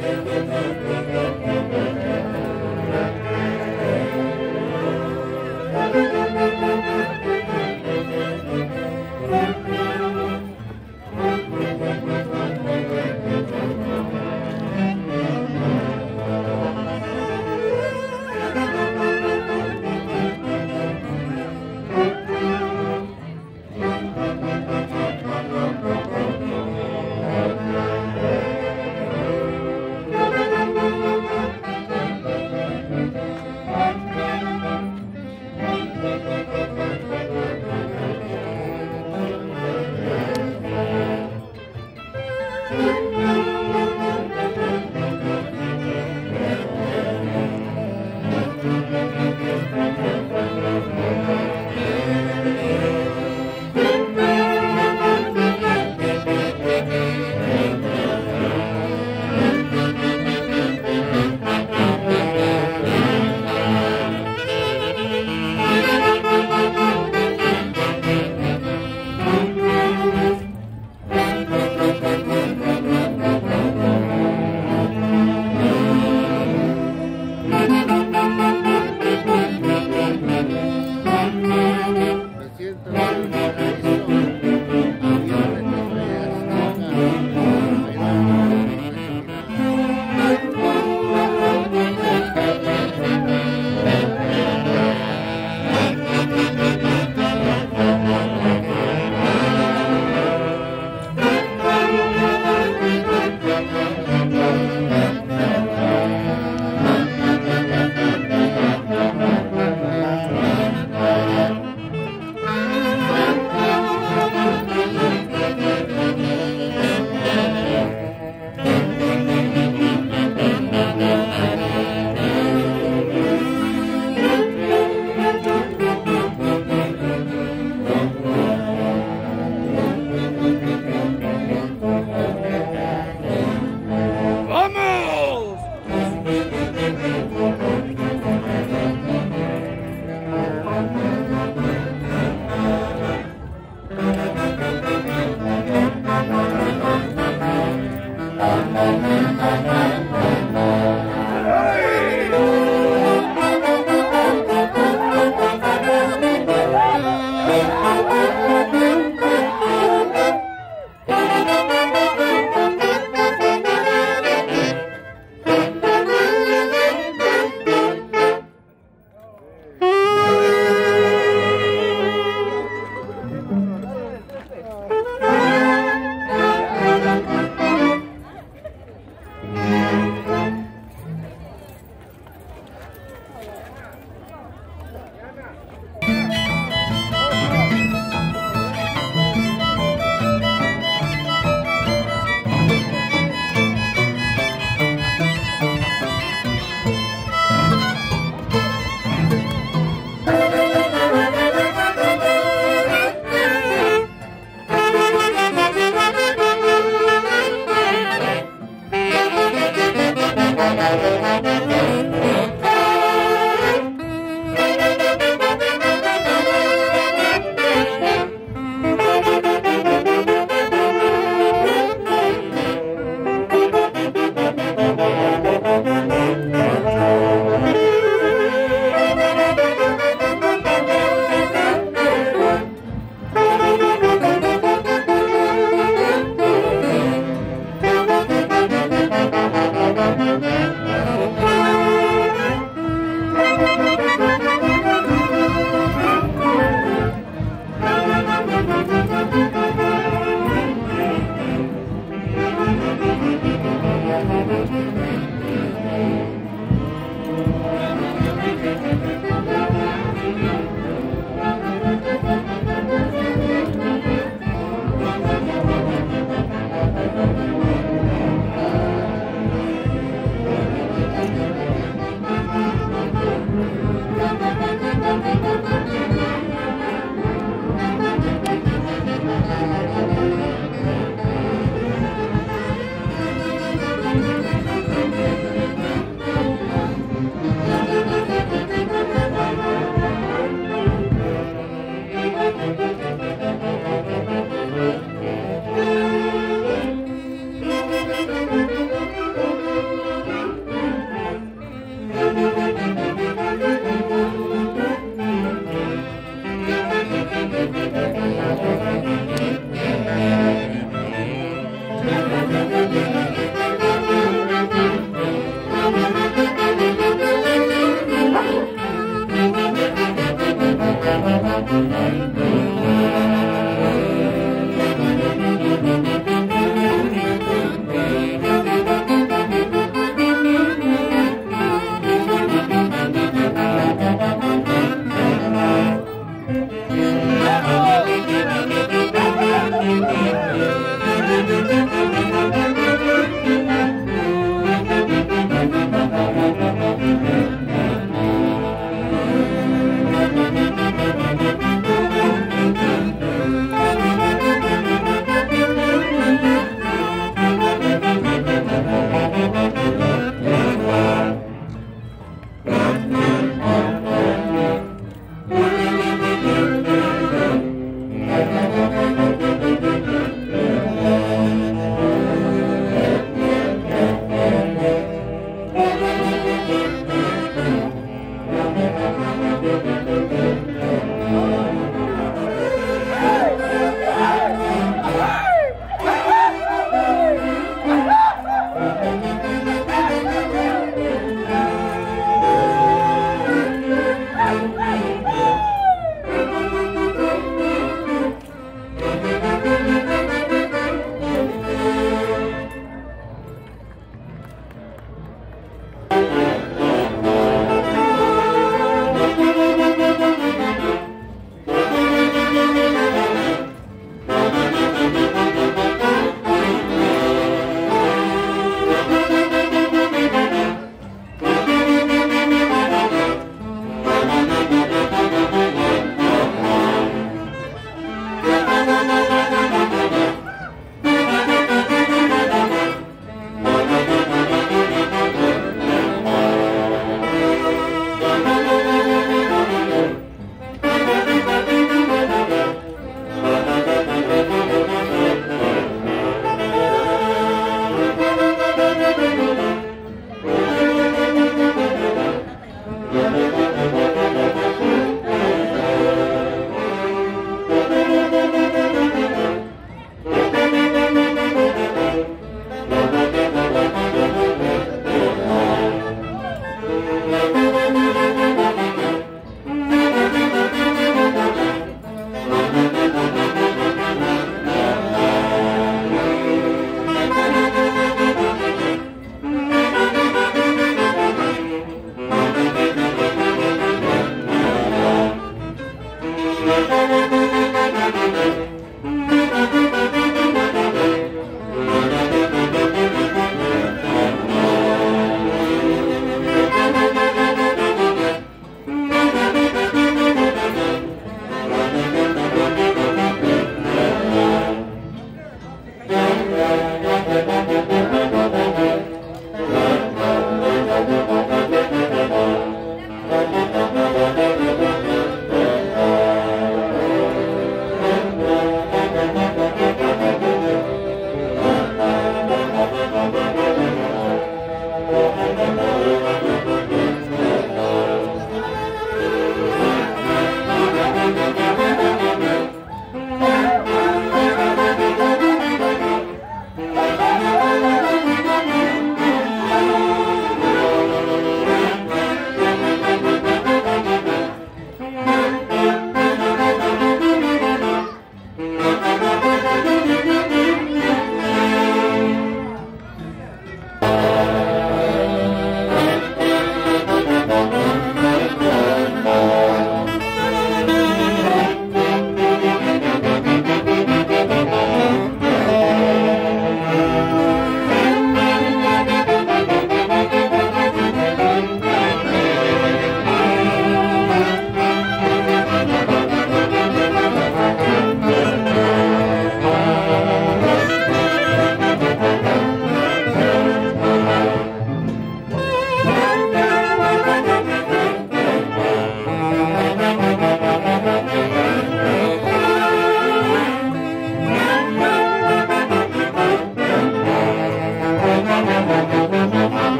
Amen.